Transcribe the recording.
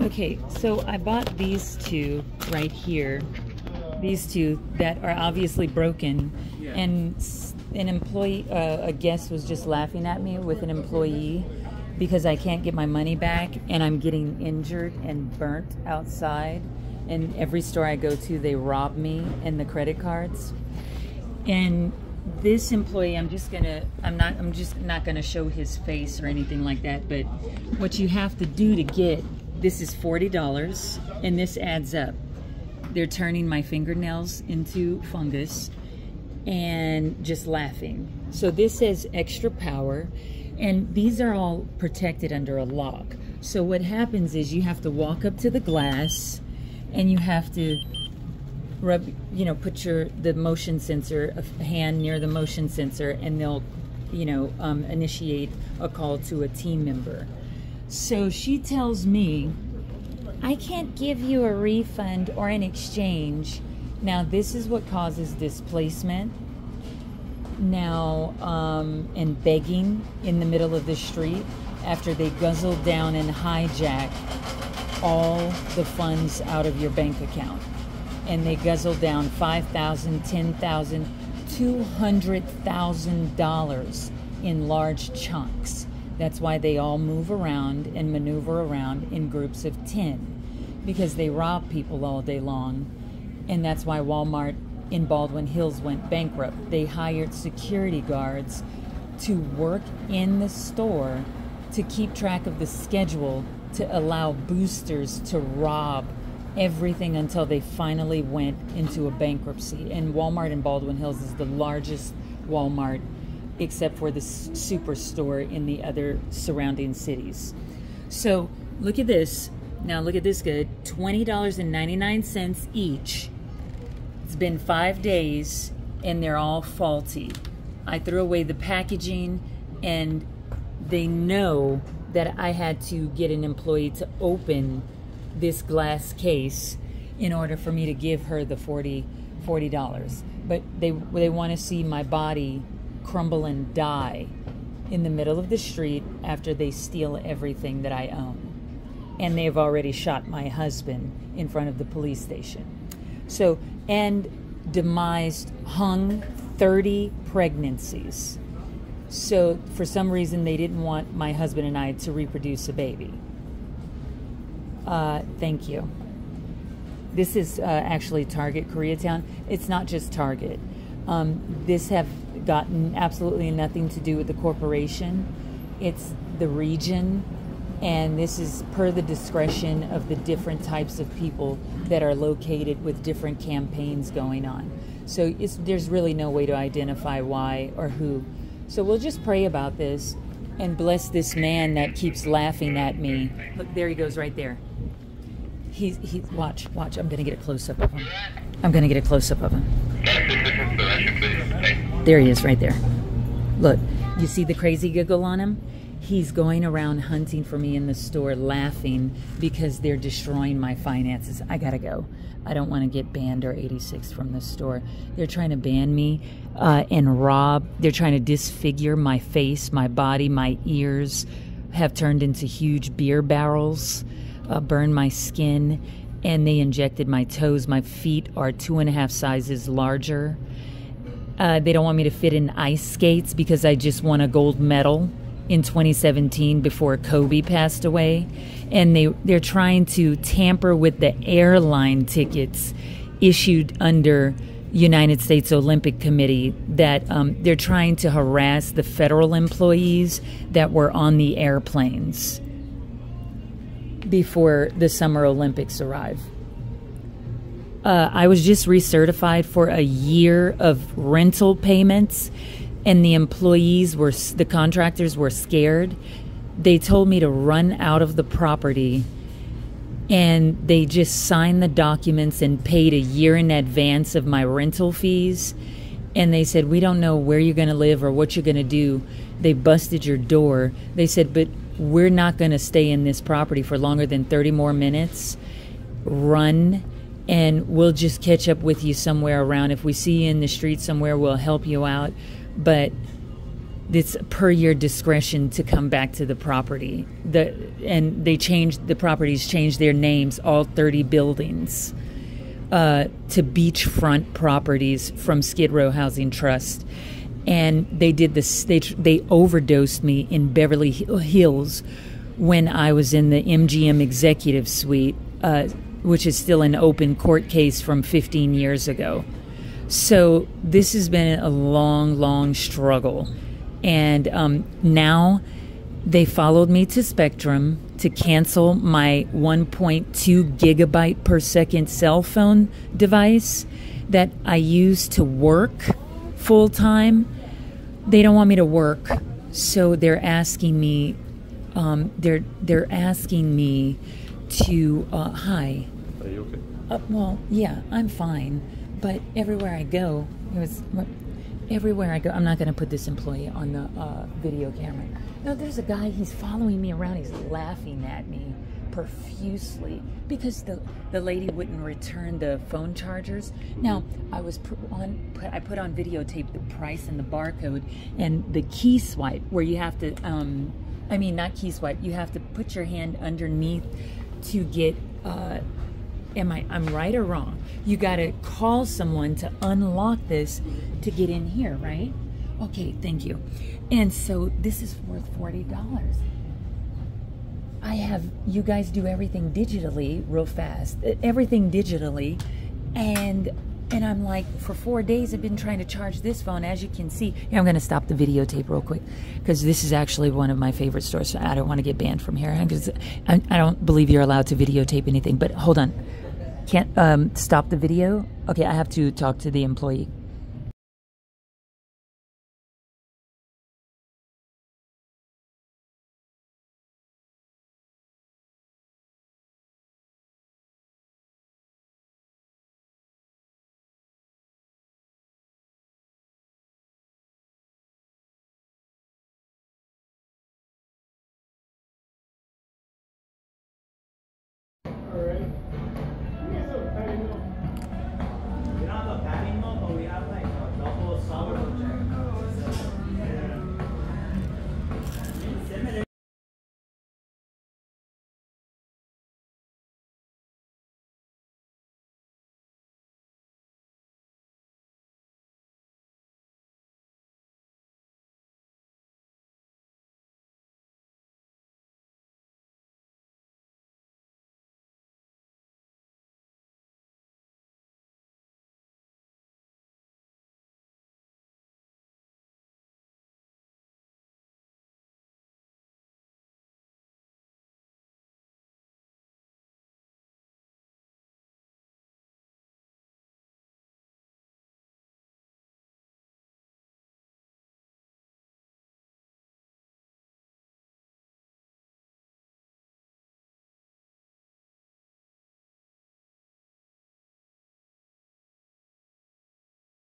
Okay, so I bought these two right here. These two that are obviously broken, and an employee, uh, a guest was just laughing at me with an employee because I can't get my money back and I'm getting injured and burnt outside. And every store I go to, they rob me and the credit cards. And this employee, I'm just gonna, I'm not, I'm just not gonna show his face or anything like that. But what you have to do to get this is forty dollars, and this adds up. They're turning my fingernails into fungus and just laughing. So this says extra power, and these are all protected under a lock. So what happens is you have to walk up to the glass, and you have to rub, you know, put your the motion sensor, a hand near the motion sensor, and they'll, you know, um, initiate a call to a team member. So she tells me, I can't give you a refund or an exchange. Now, this is what causes displacement. Now, um, and begging in the middle of the street after they guzzle down and hijack all the funds out of your bank account. And they guzzle down $5,000, $10,000, $200,000 in large chunks. That's why they all move around and maneuver around in groups of 10 because they rob people all day long. And that's why Walmart in Baldwin Hills went bankrupt. They hired security guards to work in the store to keep track of the schedule to allow boosters to rob everything until they finally went into a bankruptcy. And Walmart in Baldwin Hills is the largest Walmart except for the superstore in the other surrounding cities. So look at this. Now look at this good. $20.99 each. It's been five days and they're all faulty. I threw away the packaging and they know that I had to get an employee to open this glass case in order for me to give her the 40 dollars. But they they want to see my body crumble and die in the middle of the street after they steal everything that I own. And they've already shot my husband in front of the police station. So, and demised, hung 30 pregnancies. So, for some reason, they didn't want my husband and I to reproduce a baby. Uh, thank you. This is uh, actually Target Koreatown. It's not just Target. Um, this have gotten absolutely nothing to do with the corporation. It's the region, and this is per the discretion of the different types of people that are located with different campaigns going on. So it's, there's really no way to identify why or who. So we'll just pray about this and bless this man that keeps laughing at me. Look, there he goes right there. He's he watch watch. I'm gonna get a close up of him. I'm gonna get a close up of him. There he is right there. Look, you see the crazy giggle on him? He's going around hunting for me in the store, laughing because they're destroying my finances. I gotta go. I don't want to get banned or 86 from the store. They're trying to ban me uh, and rob. They're trying to disfigure my face, my body, my ears have turned into huge beer barrels, uh, burn my skin, and they injected my toes. My feet are two and a half sizes larger. Uh, they don't want me to fit in ice skates because I just won a gold medal in 2017 before Kobe passed away, and they they're trying to tamper with the airline tickets issued under United States Olympic Committee. That um, they're trying to harass the federal employees that were on the airplanes before the Summer Olympics arrive. Uh, I was just recertified for a year of rental payments, and the employees were, the contractors were scared. They told me to run out of the property, and they just signed the documents and paid a year in advance of my rental fees. And they said, We don't know where you're going to live or what you're going to do. They busted your door. They said, But we're not going to stay in this property for longer than 30 more minutes. Run and we'll just catch up with you somewhere around. If we see you in the street somewhere, we'll help you out. But it's per your discretion to come back to the property. The and they changed the properties changed their names, all 30 buildings, uh, to beachfront properties from Skid Row Housing Trust, and they did this. They they overdosed me in Beverly Hills when I was in the MGM Executive Suite, uh, which is still an open court case from 15 years ago. So this has been a long, long struggle and um, now they followed me to Spectrum to cancel my 1.2 gigabyte per second cell phone device that I use to work full time. They don't want me to work, so they're asking me. Um, they're they're asking me to. Uh, hi. Are you okay? Uh, well, yeah, I'm fine, but everywhere I go, it was everywhere I go, I'm not going to put this employee on the uh, video camera. No, there's a guy, he's following me around, he's laughing at me profusely because the, the lady wouldn't return the phone chargers. Now, I was on, I put on videotape the price and the barcode and the key swipe where you have to, um, I mean, not key swipe, you have to put your hand underneath to get, uh, am I, I'm right or wrong? You got to call someone to unlock this to get in here, right? Okay, thank you. And so this is worth $40. I have, you guys do everything digitally real fast, everything digitally. And and I'm like, for four days, I've been trying to charge this phone. As you can see, here, I'm going to stop the videotape real quick because this is actually one of my favorite stores. So I don't want to get banned from here because I, I don't believe you're allowed to videotape anything. But hold on, can't um, stop the video. Okay, I have to talk to the employee.